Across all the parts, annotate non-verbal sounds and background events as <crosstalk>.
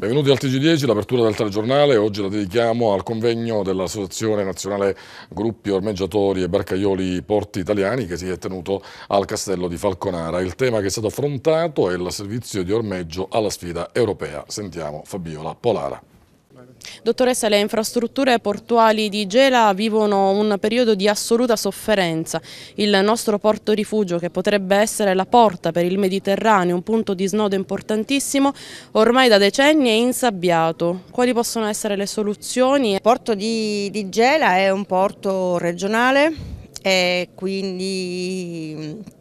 Benvenuti al TG10, l'apertura del telegiornale. Oggi la dedichiamo al convegno dell'Associazione Nazionale Gruppi Ormeggiatori e Barcaioli Porti Italiani che si è tenuto al Castello di Falconara. Il tema che è stato affrontato è il servizio di ormeggio alla sfida europea. Sentiamo Fabiola Polara. Dottoressa, le infrastrutture portuali di Gela vivono un periodo di assoluta sofferenza. Il nostro porto rifugio, che potrebbe essere la porta per il Mediterraneo, un punto di snodo importantissimo, ormai da decenni è insabbiato. Quali possono essere le soluzioni? Il porto di, di Gela è un porto regionale e quindi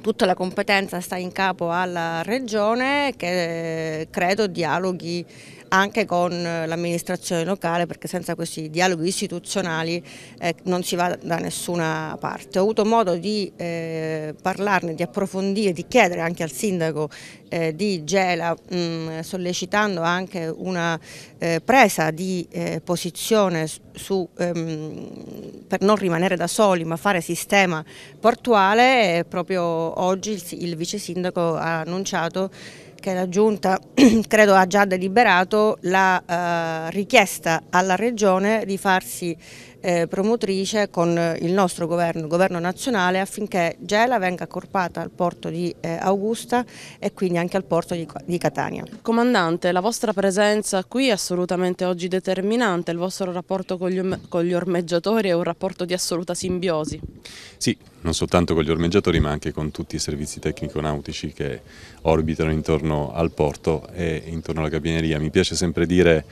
tutta la competenza sta in capo alla regione che credo dialoghi anche con l'amministrazione locale perché senza questi dialoghi istituzionali eh, non si va da nessuna parte. Ho avuto modo di eh, parlarne, di approfondire, di chiedere anche al sindaco eh, di Gela mh, mm, sollecitando anche una eh, presa di eh, posizione su, ehm, per non rimanere da soli ma fare sistema portuale proprio oggi il, il vice sindaco ha annunciato che la Giunta <clears throat> credo ha già deliberato la eh, richiesta alla Regione di farsi eh, promotrice con il nostro governo, il governo nazionale, affinché Gela venga accorpata al porto di eh, Augusta e quindi anche al porto di, di, Catania. Comandante, la vostra presenza qui è assolutamente oggi determinante, il vostro rapporto con gli, con gli ormeggiatori è un rapporto di assoluta simbiosi. Sì, non soltanto con gli ormeggiatori ma anche con tutti i servizi tecnico-nautici che orbitano intorno al porto e intorno alla capineria. Mi piace sempre dire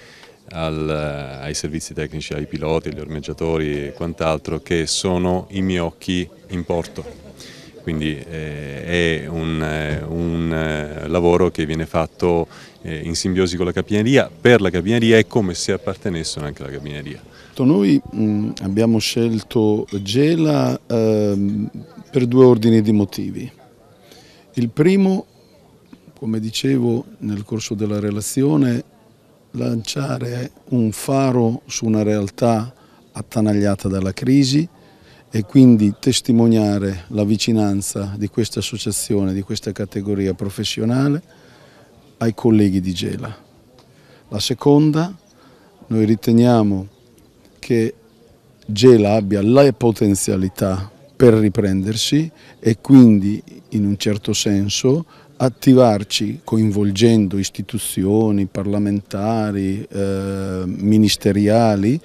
al, ai servizi tecnici, ai piloti, agli ormeggiatori e quant'altro che sono i miei occhi in porto. Quindi eh, è un, eh, un eh, lavoro che viene fatto eh, in simbiosi con la capineria, per la capineria e come se appartenessero anche alla capineria. Noi mh, abbiamo scelto Gela ehm, per due ordini di motivi. Il primo, come dicevo nel corso della relazione, lanciare un faro su una realtà attanagliata dalla crisi e quindi testimoniare la vicinanza di questa associazione, di questa categoria professionale ai colleghi di Gela. La seconda, noi riteniamo che Gela abbia le potenzialità per riprendersi e quindi in un certo senso attivarci coinvolgendo istituzioni, parlamentari, eh, ministeriali,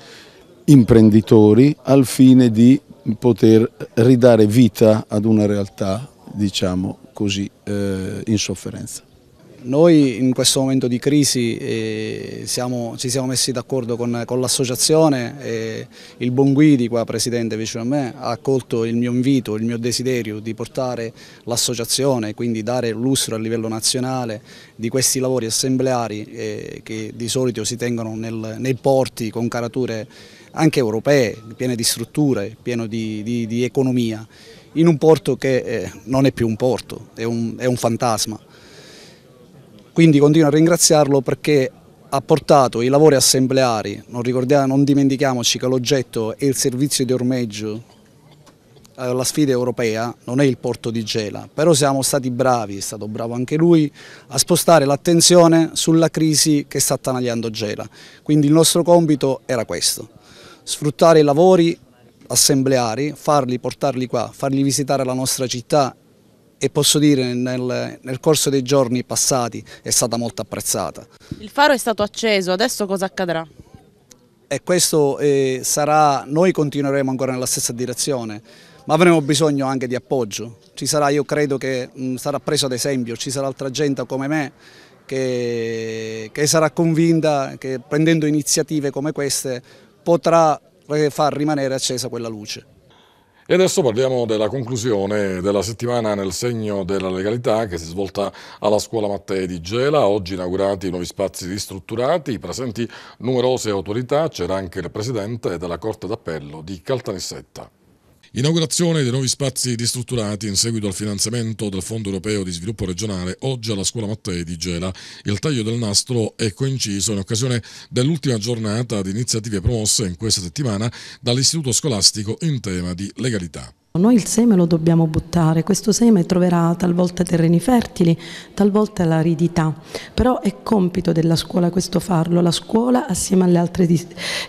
imprenditori al fine di poter ridare vita ad una realtà diciamo così eh, in sofferenza. Noi in questo momento di crisi eh, siamo, ci siamo messi d'accordo con, con l'associazione il buon Guidi, qua presidente vicino a me, ha accolto il mio invito, il mio desiderio di portare l'associazione, quindi dare lustro a livello nazionale di questi lavori assembleari eh, che di solito si tengono nel, nei porti con carature anche europee, piene di strutture, pieno di, di, di economia, in un porto che eh, non è più un porto, è un, è un fantasma. Quindi continuo a ringraziarlo perché ha portato i lavori assembleari, non, non dimentichiamoci che l'oggetto è il servizio di ormeggio alla sfida europea, non è il porto di Gela, però siamo stati bravi, è stato bravo anche lui, a spostare l'attenzione sulla crisi che sta attanagliando Gela. Quindi il nostro compito era questo, sfruttare i lavori assembleari, farli, portarli qua, farli visitare la nostra città e posso dire nel, nel, corso dei giorni passati è stata molto apprezzata. Il faro è stato acceso, adesso cosa accadrà? E questo eh, sarà, noi continueremo ancora nella stessa direzione, ma avremo bisogno anche di appoggio. Ci sarà, io credo che mh, sarà preso ad esempio, ci sarà altra gente come me che, che sarà convinta che prendendo iniziative come queste potrà eh, far rimanere accesa quella luce. E adesso parliamo della conclusione della settimana nel segno della legalità che si è svolta alla scuola Mattei di Gela, oggi inaugurati nuovi spazi ristrutturati, presenti numerose autorità, c'era anche il presidente della Corte d'Appello di Caltanissetta. Inaugurazione dei nuovi spazi ristrutturati in seguito al finanziamento del Fondo Europeo di Sviluppo Regionale oggi alla Scuola Mattei di Gela. Il taglio del nastro è coinciso in occasione dell'ultima giornata di iniziative promosse in questa settimana dall'Istituto Scolastico in tema di legalità. Noi il seme lo dobbiamo buttare, questo seme troverà talvolta terreni fertili, talvolta l'aridità, però è compito della scuola questo farlo, la scuola assieme alle altre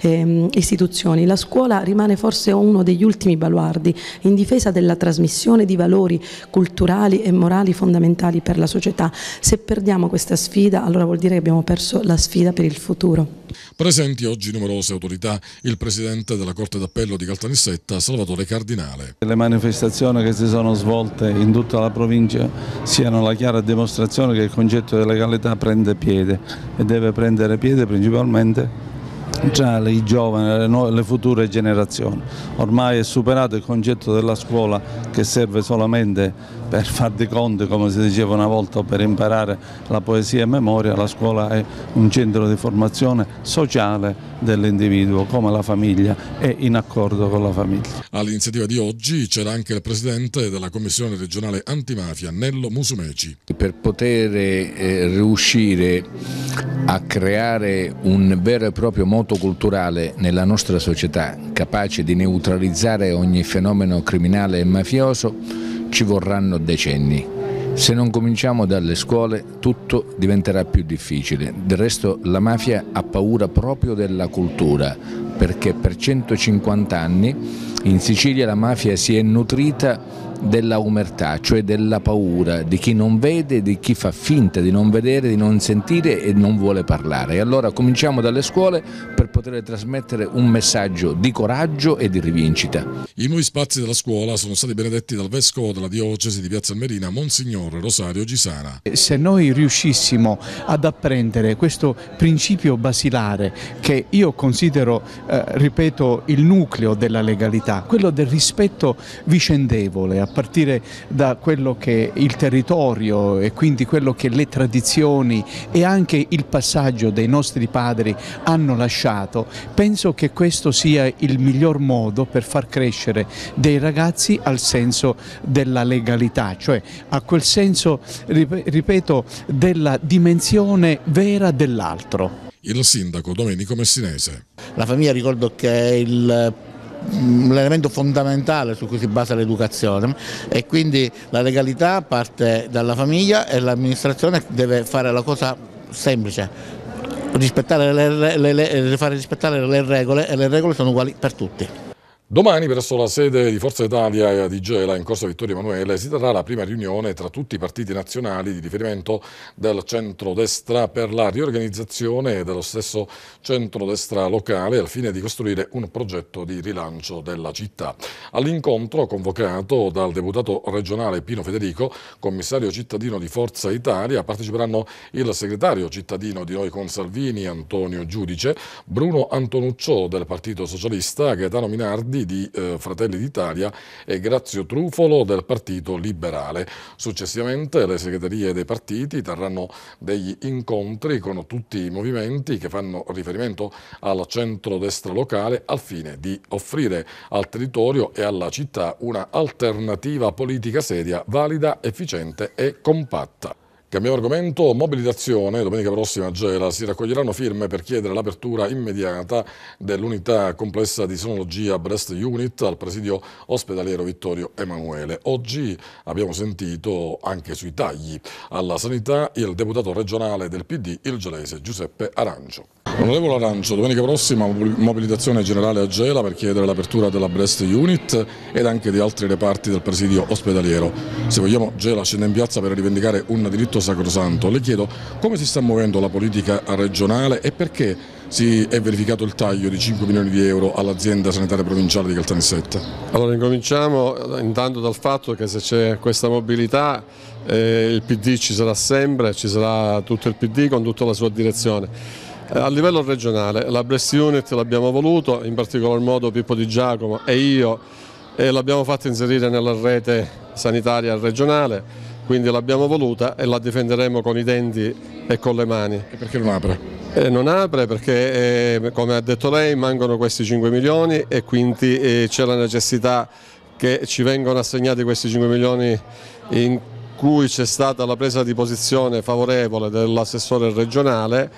eh, istituzioni, la scuola rimane forse uno degli ultimi baluardi in difesa della trasmissione di valori culturali e morali fondamentali per la società. Se perdiamo questa sfida allora vuol dire che abbiamo perso la sfida per il futuro. Presenti oggi numerose autorità, il Presidente della Corte d'Appello di Caltanissetta, Salvatore Cardinale. Le manifestazioni che si sono svolte in tutta la provincia siano la chiara dimostrazione che il concetto di legalità prende piede e deve prendere piede principalmente tra i giovani, le, le future generazioni. Ormai è superato il concetto della scuola che serve solamente per far di conti, come si diceva una volta, o per imparare la poesia e memoria, la scuola è un centro di formazione sociale dell'individuo, come la famiglia e in accordo con la famiglia. All'iniziativa di oggi c'era anche il Presidente della Commissione regionale antimafia, Nello Musumeci. Per poter eh, riuscire a creare un vero e proprio moto culturale nella nostra società capace di neutralizzare ogni fenomeno criminale e mafioso ci vorranno decenni. Se non cominciamo dalle scuole tutto diventerà più difficile. Del resto la mafia ha paura proprio della cultura perché per 150 anni in Sicilia la mafia si è nutrita della umertà, cioè della paura di chi non vede, di chi fa finta di non vedere, di non sentire e non vuole parlare. E allora cominciamo dalle scuole per poter trasmettere un messaggio di coraggio e di rivincita. I nuovi spazi della scuola sono stati benedetti dal Vescovo della Diocesi di Piazza Almerina, Monsignor Rosario Gisana. Se noi riuscissimo ad apprendere questo principio basilare che io considero, eh, ripeto, il nucleo della legalità, quello del rispetto vicendevole, a partire da quello che il territorio e quindi quello che le tradizioni e anche il passaggio dei nostri padri hanno lasciato, penso che questo sia il miglior modo per far crescere dei ragazzi al senso della legalità, cioè a quel senso, ripeto, della dimensione vera dell'altro. Il sindaco Domenico Messinese. La famiglia ricordo che è il L'elemento fondamentale su cui si basa l'educazione e quindi la legalità parte dalla famiglia e l'amministrazione deve fare la cosa semplice, rispettare le, le, le, fare rispettare le regole e le regole sono uguali per tutti. Domani presso la sede di Forza Italia di Gela in Corso Vittorio Emanuele si terrà la prima riunione tra tutti i partiti nazionali di riferimento del centrodestra per la riorganizzazione dello stesso centrodestra locale al fine di costruire un progetto di rilancio della città. All'incontro convocato dal deputato regionale Pino Federico, commissario cittadino di Forza Italia, parteciperanno il segretario cittadino di Noi con Salvini Antonio Giudice, Bruno Antonuccio del Partito Socialista, Gaetano Minardi Verdi di eh, Fratelli d'Italia e Grazio Trufolo del Partito Liberale. Successivamente le segreterie dei partiti terranno degli incontri con tutti i movimenti che fanno riferimento al centro-destra locale al fine di offrire al territorio e alla città una alternativa politica seria, valida, efficiente e compatta. Cambiamo argomento, mobilitazione, domenica prossima a Gela si raccoglieranno firme per chiedere l'apertura immediata dell'unità complessa di sonologia Breast Unit al presidio ospedaliero Vittorio Emanuele. Oggi abbiamo sentito anche sui tagli alla sanità il deputato regionale del PD, il gelese Giuseppe Arancio. Onorevole Arancio, domenica prossima mobilitazione generale a Gela per chiedere l'apertura della Breast Unit ed anche di altri reparti del presidio ospedaliero. Se vogliamo Gela scende in piazza per rivendicare un diritto sacrosanto. Le chiedo come si sta muovendo la politica regionale e perché si è verificato il taglio di 5 milioni di euro all'azienda sanitaria provinciale di Caltanissetta? Allora incominciamo intanto dal fatto che se c'è questa mobilità eh, il PD ci sarà sempre, ci sarà tutto il PD con tutta la sua direzione. Eh, a livello regionale la Breast Unit l'abbiamo voluto, in particolar modo Pippo Di Giacomo e io e l'abbiamo fatta inserire nella rete sanitaria regionale, quindi l'abbiamo voluta e la difenderemo con i denti e con le mani. E perché non apre? Eh, non apre perché, eh, come ha detto lei, mancano questi 5 milioni e quindi eh, c'è la necessità che ci vengano assegnati questi 5 milioni in cui c'è stata la presa di posizione favorevole dell'assessore regionale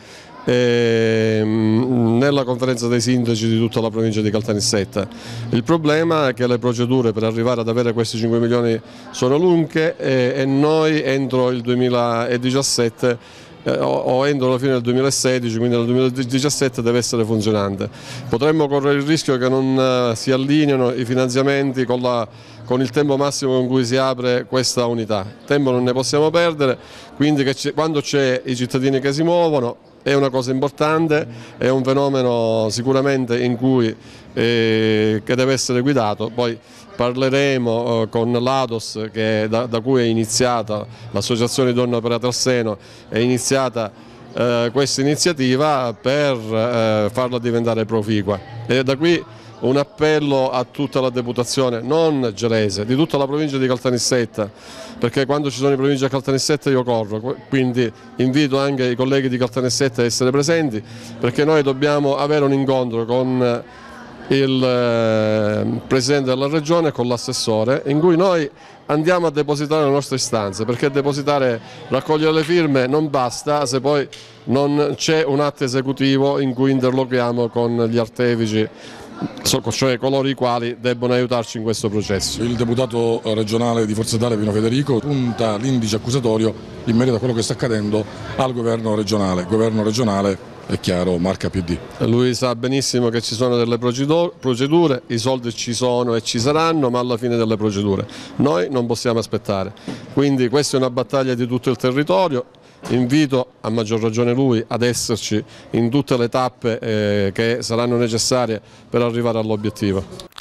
nella conferenza dei sindaci di tutta la provincia di Caltanissetta. Il problema è che le procedure per arrivare ad avere questi 5 milioni sono lunghe e, e noi entro il 2017 eh, o entro la fine del 2016, quindi nel 2017 deve essere funzionante. Potremmo correre il rischio che non eh, si allineino i finanziamenti con, la, con il tempo massimo con cui si apre questa unità. Tempo non ne possiamo perdere, quindi quando c'è i cittadini che si muovono è una cosa importante, è un fenomeno sicuramente in cui, eh, che deve essere guidato. Poi parleremo eh, con l'ADOS da, da, cui è iniziata l'associazione Donne Operate al Seno, è iniziata eh, questa iniziativa per eh, farla diventare proficua. E da qui un appello a tutta la deputazione, non gelese, di tutta la provincia di Caltanissetta, perché quando ci sono i province a Caltanissetta io corro, quindi invito anche i colleghi di Caltanissetta a essere presenti, perché noi dobbiamo avere un incontro con il eh, Presidente della Regione e con l'assessore, in cui noi andiamo a depositare le nostre istanze, perché depositare, raccogliere le firme non basta se poi non c'è un atto esecutivo in cui interloquiamo con gli artefici cioè coloro i quali debbono aiutarci in questo processo. Il deputato regionale di Forza Italia Pino Federico punta l'indice accusatorio in merito a quello che sta accadendo al governo regionale. Governo regionale è chiaro, marca PD. Lui sa benissimo che ci sono delle procedure, i soldi ci sono e ci saranno, ma alla fine delle procedure. Noi non possiamo aspettare. Quindi questa è una battaglia di tutto il territorio invito a maggior ragione lui ad esserci in tutte le tappe eh, che saranno necessarie per arrivare all'obiettivo.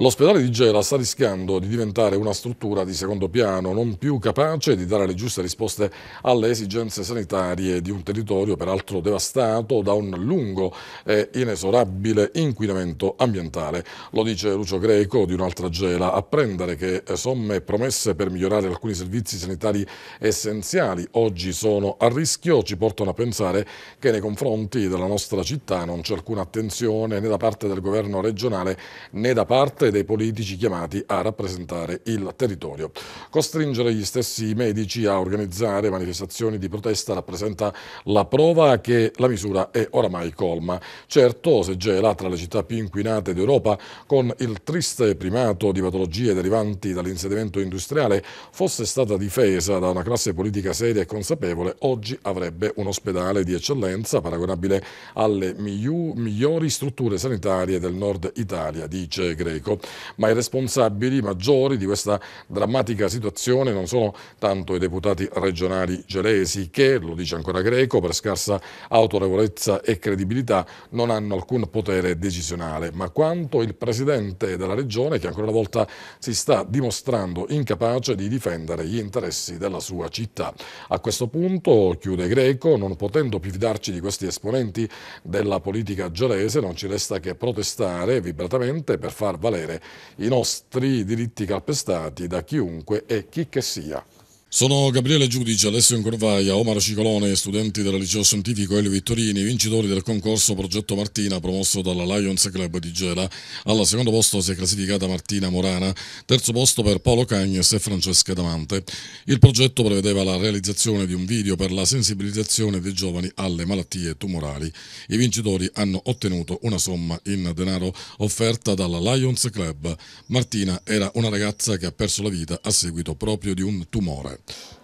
L'ospedale di Gela sta rischiando di diventare una struttura di secondo piano non più capace di dare le giuste risposte alle esigenze sanitarie di un territorio peraltro devastato da un lungo e inesorabile inquinamento ambientale. Lo dice Lucio Greco di un'altra Gela, apprendere che somme promesse per migliorare alcuni servizi sanitari essenziali oggi sono a rischio ci portano a pensare che nei confronti della nostra città non c'è alcuna attenzione né da parte del governo regionale né da parte dei politici chiamati a rappresentare il territorio. Costringere gli stessi medici a organizzare manifestazioni di protesta rappresenta la prova che la misura è oramai colma. Certo, se Gela, tra le città più inquinate d'Europa, con il triste primato di patologie derivanti dall'insediamento industriale, fosse stata difesa da una classe politica seria e consapevole, oggi avrebbe un ospedale di eccellenza paragonabile alle migliori strutture sanitarie del nord Italia, dice Greco ma i responsabili maggiori di questa drammatica situazione non sono tanto i deputati regionali gelesi che, lo dice ancora Greco, per scarsa autorevolezza e credibilità non hanno alcun potere decisionale, ma quanto il presidente della regione che ancora una volta si sta dimostrando incapace di difendere gli interessi della sua città. A questo punto, chiude Greco, non potendo più fidarci di questi esponenti della politica gelese, non ci resta che protestare vibratamente per far valere avere i nostri diritti calpestati da chiunque e chi che sia. Sono Gabriele Giudice, Alessio Incorvaia, Omar Cicolone, studenti del liceo scientifico Elio Vittorini, vincitori del concorso Progetto Martina promosso dalla Lions Club di Gela. Al secondo posto si è classificata Martina Morana, terzo posto per Paolo Cagnes e Francesca Damante. Il progetto prevedeva la realizzazione di un video per la sensibilizzazione dei giovani alle malattie tumorali. I vincitori hanno ottenuto una somma in denaro offerta dalla Lions Club. Martina era una ragazza che ha perso la vita a seguito proprio di un tumore.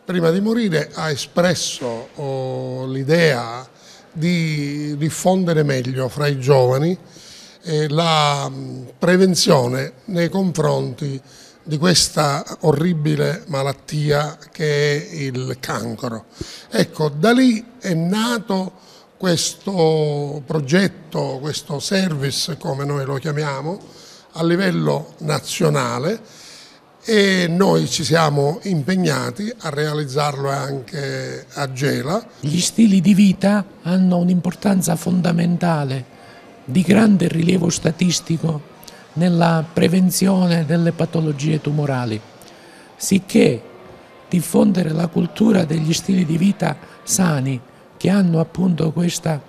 Prima di morire ha espresso oh, l'idea di diffondere meglio fra i giovani eh, la prevenzione nei confronti di questa orribile malattia che è il cancro. Ecco, da lì è nato questo progetto, questo service, come noi lo chiamiamo, a livello nazionale, e noi ci siamo impegnati a realizzarlo anche a Gela. Gli stili di vita hanno un'importanza fondamentale di grande rilievo statistico nella prevenzione delle patologie tumorali, sicché diffondere la cultura degli stili di vita sani che hanno appunto questa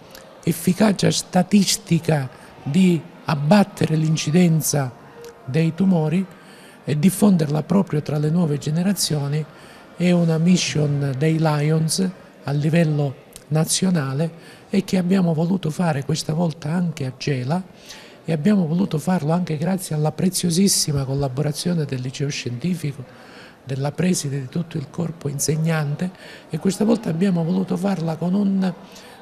efficacia statistica di abbattere l'incidenza dei tumori e diffonderla proprio tra le nuove generazioni è una mission dei Lions a livello nazionale e che abbiamo voluto fare questa volta anche a Gela e abbiamo voluto farlo anche grazie alla preziosissima collaborazione del liceo scientifico, della preside di tutto il corpo insegnante e questa volta abbiamo voluto farla con un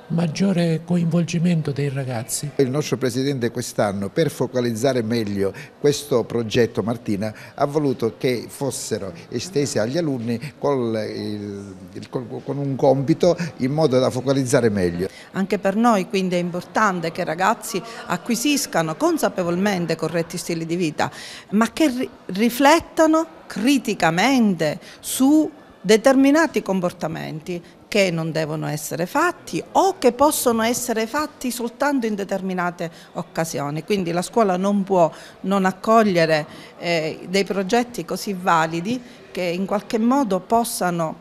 maggiore coinvolgimento dei ragazzi. Il nostro Presidente quest'anno per focalizzare meglio questo progetto Martina ha voluto che fossero estesi agli alunni con, il, il, con un compito in modo da focalizzare meglio. Anche per noi quindi è importante che i ragazzi acquisiscano consapevolmente corretti stili di vita ma che riflettano criticamente su determinati comportamenti che non devono essere fatti o che possono essere fatti soltanto in determinate occasioni. Quindi la scuola non può non accogliere eh, dei progetti così validi che in qualche modo possano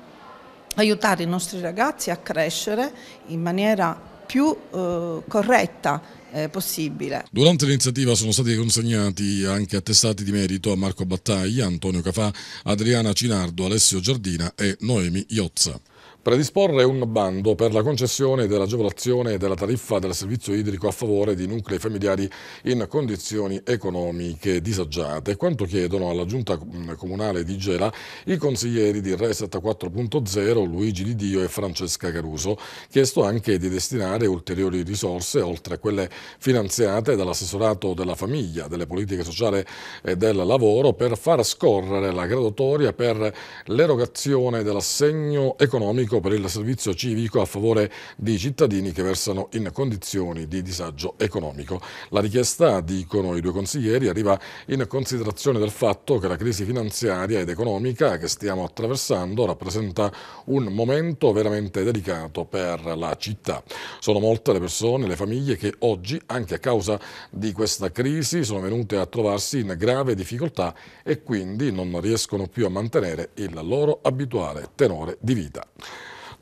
aiutare i nostri ragazzi a crescere in maniera più eh, corretta eh, possibile. Durante l'iniziativa sono stati consegnati anche attestati di merito a Marco Battaglia, Antonio Cafà, Adriana Cinardo, Alessio Giardina e Noemi Iozza. Predisporre un bando per la concessione dell'agevolazione della tariffa del servizio idrico a favore di nuclei familiari in condizioni economiche disagiate, quanto chiedono alla Giunta Comunale di Gela i consiglieri di Reset 4.0 Luigi Di Dio e Francesca Caruso, chiesto anche di destinare ulteriori risorse, oltre a quelle finanziate dall'assessorato della famiglia, delle politiche sociali e del lavoro, per far scorrere la graduatoria per l'erogazione dell'assegno economico pubblico per il servizio civico a favore di cittadini che versano in condizioni di disagio economico. La richiesta, dicono i due consiglieri, arriva in considerazione del fatto che la crisi finanziaria ed economica che stiamo attraversando rappresenta un momento veramente delicato per la città. Sono molte le persone, le famiglie che oggi, anche a causa di questa crisi, sono venute a trovarsi in grave difficoltà e quindi non riescono più a mantenere il loro abituale tenore di vita.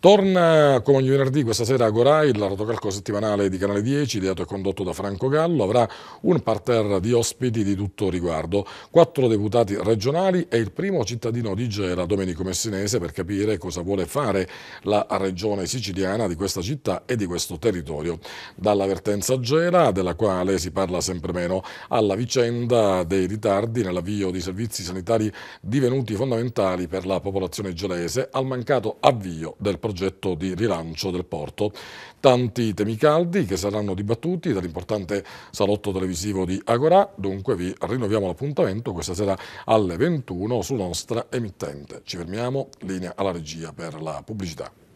Torna come ogni venerdì questa sera a Gorai, il rotocalco settimanale di Canale 10, ideato e condotto da Franco Gallo, avrà un parterre di ospiti di tutto riguardo, quattro deputati regionali e il primo cittadino di Gela, Domenico Messinese, per capire cosa vuole fare la regione siciliana di questa città e di questo territorio. Dalla vertenza Gela, della quale si parla sempre meno, alla vicenda dei ritardi nell'avvio di servizi sanitari divenuti fondamentali per la popolazione gelese, al mancato avvio del progetto progetto di rilancio del porto. Tanti temi caldi che saranno dibattuti dall'importante salotto televisivo di Agora, dunque vi rinnoviamo l'appuntamento questa sera alle 21 sulla nostra emittente. Ci fermiamo, linea alla regia per la pubblicità.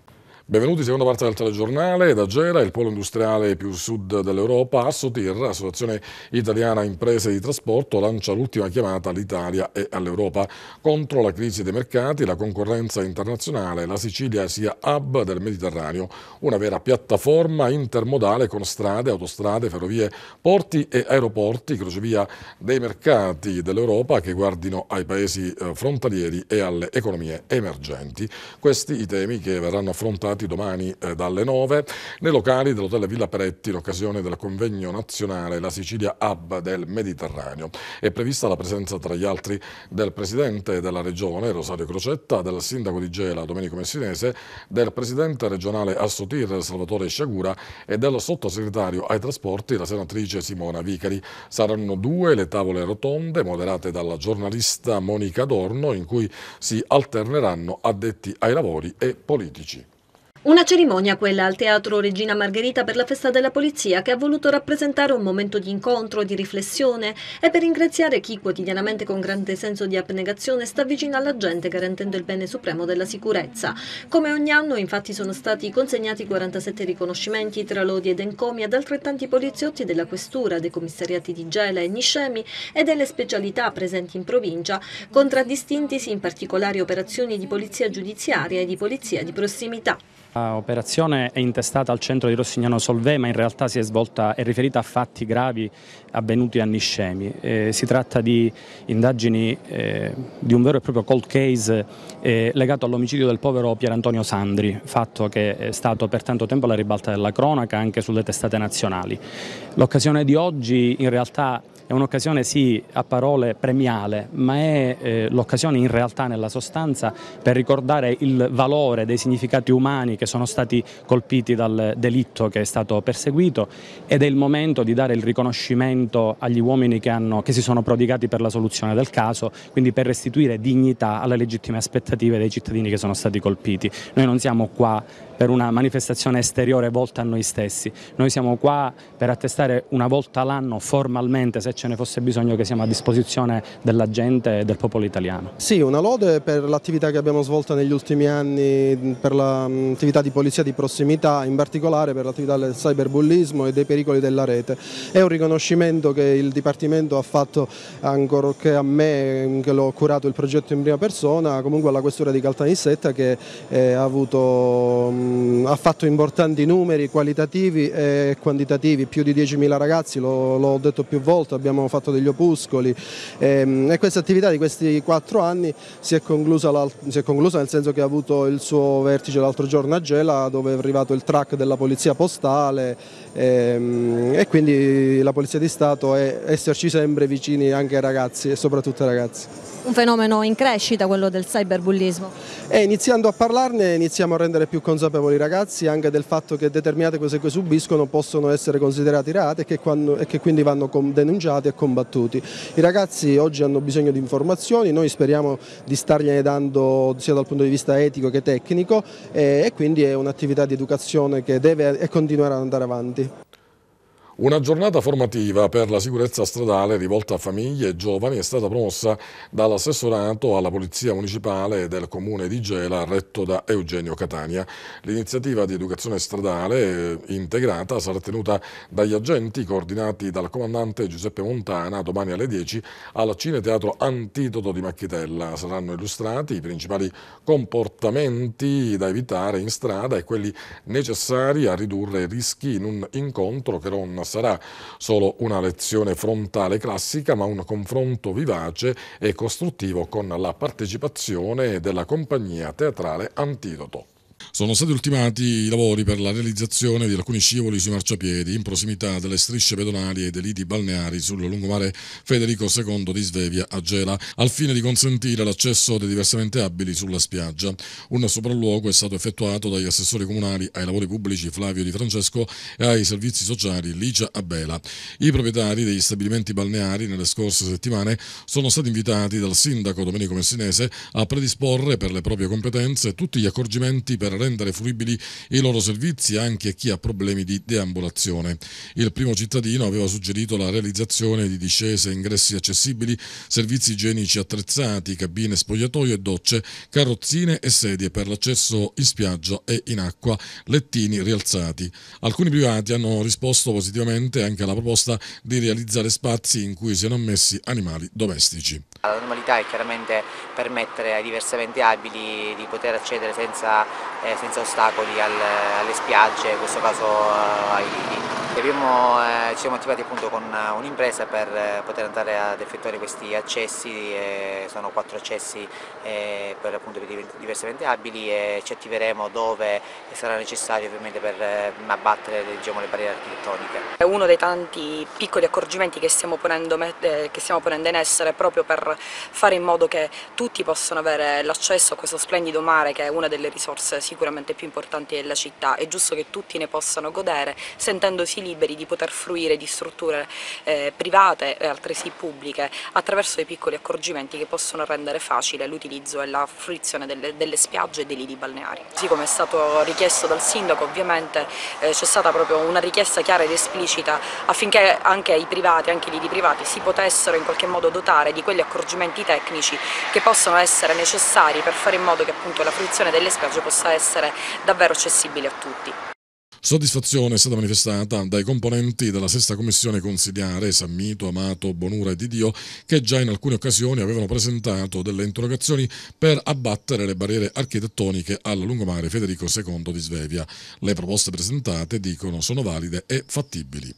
Benvenuti, seconda parte del telegiornale. Da Gera, il polo industriale più sud dell'Europa, Assotir, Associazione Italiana Imprese di Trasporto, lancia l'ultima chiamata all'Italia e all'Europa contro la crisi dei mercati, la concorrenza internazionale. La Sicilia sia hub del Mediterraneo, una vera piattaforma intermodale con strade, autostrade, ferrovie, porti e aeroporti, crocevia dei mercati dell'Europa che guardino ai paesi eh, frontalieri e alle economie emergenti. Questi i temi che verranno affrontati inaugurati domani eh, dalle 9 nei locali dell'Hotel Villa Pretti in occasione del convegno nazionale La Sicilia Hub del Mediterraneo. È prevista la presenza tra gli altri del Presidente della Regione Rosario Crocetta, del Sindaco di Gela Domenico Messinese, del Presidente regionale Assotir Salvatore Sciagura e del Sottosegretario ai Trasporti la Senatrice Simona Vicari. Saranno due le tavole rotonde moderate dalla giornalista Monica Dorno in cui si alterneranno addetti ai lavori e politici. Una cerimonia, quella al Teatro Regina Margherita per la festa della polizia, che ha voluto rappresentare un momento di incontro, di riflessione e per ringraziare chi quotidianamente con grande senso di abnegazione sta vicino alla gente garantendo il bene supremo della sicurezza. Come ogni anno infatti sono stati consegnati 47 riconoscimenti tra lodi ed encomi ad altrettanti poliziotti della questura, dei commissariati di Gela e Niscemi e delle specialità presenti in provincia, contraddistintisi in particolari operazioni di polizia giudiziaria e di polizia di prossimità. L'operazione è intestata al centro di Rossignano Solvè ma in realtà si è svolta, è riferita a fatti gravi avvenuti a Niscemi. Eh, si tratta di indagini eh, di un vero e proprio cold case eh, legato all'omicidio del povero Pier Antonio Sandri, fatto che è stato per tanto tempo alla ribalta della cronaca anche sulle testate nazionali. L'occasione di oggi in realtà è un'occasione sì a parole premiale, ma è eh, l'occasione in realtà nella sostanza per ricordare il valore dei significati umani che sono stati colpiti dal delitto che è stato perseguito ed è il momento di dare il riconoscimento agli uomini che, hanno, che si sono prodigati per la soluzione del caso, quindi per restituire dignità alle legittime aspettative dei cittadini che sono stati colpiti. Noi non siamo qua per una manifestazione esteriore volta a noi stessi. Noi siamo qua per attestare una volta l'anno formalmente, se ce ne fosse bisogno, che siamo a disposizione della gente e del popolo italiano. Sì, una lode per l'attività che abbiamo svolto negli ultimi anni, per l'attività di polizia di prossimità, in particolare per l'attività del cyberbullismo e dei pericoli della rete. È un riconoscimento che il Dipartimento ha fatto ancora che a me, che l'ho curato il progetto in prima persona, comunque alla Questura di Caltanissetta che eh, ha avuto ha fatto importanti numeri qualitativi e quantitativi, più di 10.000 ragazzi, l'ho detto più volte, abbiamo fatto degli opuscoli e, e questa attività di questi quattro anni si è, conclusa, si è conclusa nel senso che ha avuto il suo vertice l'altro giorno a Gela dove è arrivato il track della polizia postale e, e quindi la Polizia di Stato è esserci sempre vicini anche ai ragazzi e soprattutto ai ragazzi. Un fenomeno in crescita quello del cyberbullismo. E iniziando a parlarne iniziamo a rendere più consapevoli i ragazzi anche del fatto che determinate cose che subiscono possono essere considerate reati e e che quindi vanno denunciati e combattuti. I ragazzi oggi hanno bisogno di informazioni, noi speriamo di stargliene dando sia dal punto di vista etico che tecnico e, e quindi è un'attività di educazione che deve e continuerà ad andare avanti. Una giornata formativa per la sicurezza stradale rivolta a famiglie e giovani è stata promossa dall'assessorato alla Polizia Municipale del Comune di Gela retto da Eugenio Catania. L'iniziativa di educazione stradale eh, integrata sarà tenuta dagli agenti coordinati dal comandante Giuseppe Montana domani alle 10 al Cineteatro Antidoto di Macchitella. Saranno illustrati i principali comportamenti da evitare in strada e quelli necessari a ridurre i rischi in un incontro che non sarà solo una lezione frontale classica, ma un confronto vivace e costruttivo con la partecipazione della compagnia teatrale Antidoto. Sono stati ultimati i lavori per la realizzazione di alcuni scivoli sui marciapiedi in prossimità delle strisce pedonali e dei liti balneari sul lungomare Federico II di Svevia a Gela, al fine di consentire l'accesso dei diversamente abili sulla spiaggia. Un sopralluogo è stato effettuato dagli assessori comunali ai lavori pubblici Flavio Di Francesco e ai servizi sociali Ligia Abela. I proprietari degli stabilimenti balneari nelle scorse settimane sono stati invitati dal sindaco Domenico Messinese a predisporre per le proprie competenze tutti gli accorgimenti per rendere fruibili i loro servizi anche a chi ha problemi di deambulazione. Il primo cittadino aveva suggerito la realizzazione di discese ingressi accessibili, servizi igienici attrezzati, cabine spogliatoio e docce, carrozzine e sedie per l'accesso in spiaggia e in acqua, lettini rialzati. Alcuni privati hanno risposto positivamente anche alla proposta di realizzare spazi in cui siano ammessi animali domestici. La normalità è chiaramente permettere ai diversamente abili di poter accedere senza, eh, senza ostacoli al, alle spiagge, in questo caso eh, ai lidi. Abbiamo, eh, ci siamo attivati appunto con un'impresa per eh, poter andare ad effettuare questi accessi, eh, sono quattro accessi eh, per appunto i diversamente abili e ci attiveremo dove sarà necessario ovviamente per abbattere diciamo, le barriere architettoniche. È uno dei tanti piccoli accorgimenti che stiamo ponendo, che stiamo ponendo in essere proprio per fare in modo che tutti possano avere l'accesso a questo splendido mare che è una delle risorse sicuramente più importanti della città, è giusto che tutti ne possano godere sentendosi liberi di poter fruire di strutture eh, private e altresì pubbliche attraverso dei piccoli accorgimenti che possono rendere facile l'utilizzo e la fruizione delle, delle, spiagge e dei lidi balneari. Così come è stato richiesto dal sindaco ovviamente eh, c'è stata proprio una richiesta chiara ed esplicita affinché anche i privati, anche i lidi privati si potessero in qualche modo dotare di quegli accorgimenti accorgimenti tecnici che possono essere necessari per fare in modo che appunto la fruizione delle spiagge possa essere davvero accessibile a tutti. Soddisfazione è stata manifestata dai componenti della sesta commissione consigliare Sammito, Amato, Bonura e Didio che già in alcune occasioni avevano presentato delle interrogazioni per abbattere le barriere architettoniche al lungomare Federico II di Svevia. Le proposte presentate, dicono, sono valide e fattibili.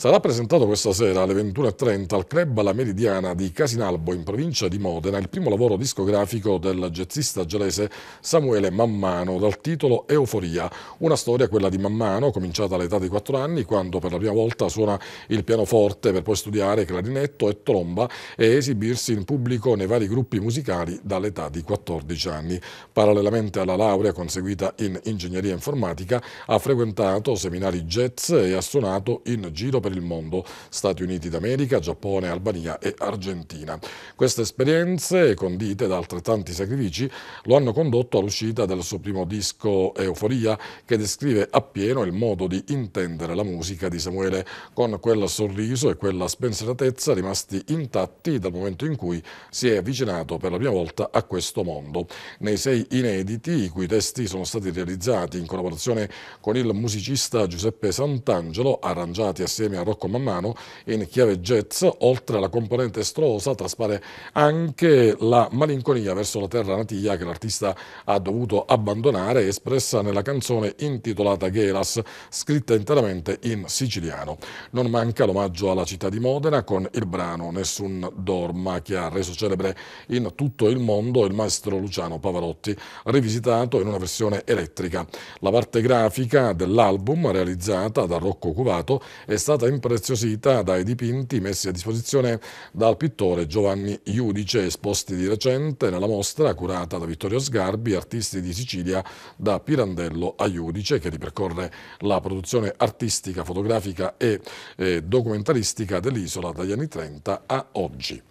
Sarà presentato questa sera alle 21.30 al Club La Meridiana di Casinalbo in provincia di Modena il primo lavoro discografico del jazzista gelese Samuele Mammano dal titolo Euforia, una storia quella di Mammano cominciata all'età di 4 anni quando per la prima volta suona il pianoforte per poi studiare clarinetto e tromba e esibirsi in pubblico nei vari gruppi musicali dall'età di 14 anni. Parallelamente alla laurea conseguita in ingegneria informatica ha frequentato seminari jazz e ha suonato in giro per per il mondo, Stati Uniti d'America, Giappone, Albania e Argentina. Queste esperienze, condite da altrettanti sacrifici, lo hanno condotto all'uscita del suo primo disco Euforia, che descrive appieno il modo di intendere la musica di Samuele, con quel sorriso e quella spensieratezza rimasti intatti dal momento in cui si è avvicinato per la prima volta a questo mondo. Nei sei inediti, i cui testi sono stati realizzati in collaborazione con il musicista Giuseppe Sant'Angelo, arrangiati assieme a a Rocco Mammano in chiave jazz, oltre alla componente estrosa, traspare anche la malinconia verso la terra natia che l'artista ha dovuto abbandonare, espressa nella canzone intitolata Gelas, scritta interamente in siciliano. Non manca l'omaggio alla città di Modena con il brano Nessun Dorma, che ha reso celebre in tutto il mondo il maestro Luciano Pavarotti, rivisitato in una versione elettrica. La parte grafica dell'album, realizzata da Rocco Cuvato, è stata impreziosita dai dipinti messi a disposizione dal pittore Giovanni Iudice, esposti di recente nella mostra curata da Vittorio Sgarbi, artisti di Sicilia da Pirandello a Iudice, che ripercorre la produzione artistica, fotografica e eh, documentaristica dell'isola dagli anni 30 a oggi.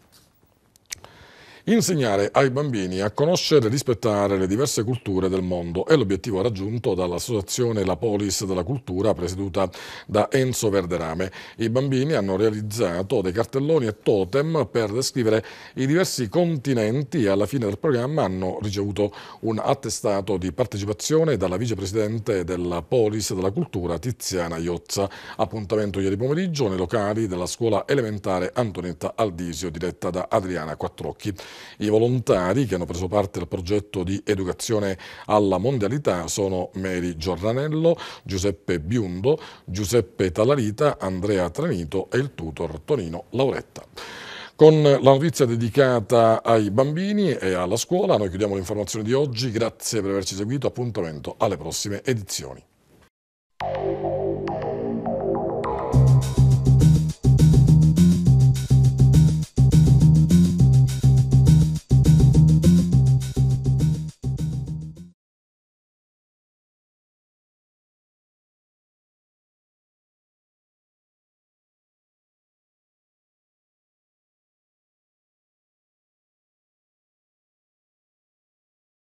Insegnare ai bambini a conoscere e rispettare le diverse culture del mondo è l'obiettivo raggiunto dall'associazione La Polis della Cultura presieduta da Enzo Verderame. I bambini hanno realizzato dei cartelloni e totem per descrivere i diversi continenti e alla fine del programma hanno ricevuto un attestato di partecipazione dalla vicepresidente della Polis della Cultura Tiziana Iozza. Appuntamento ieri pomeriggio nei locali della scuola elementare Antonietta Aldisio diretta da Adriana Quattrocchi. I volontari che hanno preso parte al progetto di educazione alla mondialità sono Mary Giordanello, Giuseppe Biundo, Giuseppe Talarita, Andrea Tranito e il tutor Tonino Lauretta. Con la notizia dedicata ai bambini e alla scuola noi chiudiamo l'informazione di oggi, grazie per averci seguito, appuntamento alle prossime edizioni.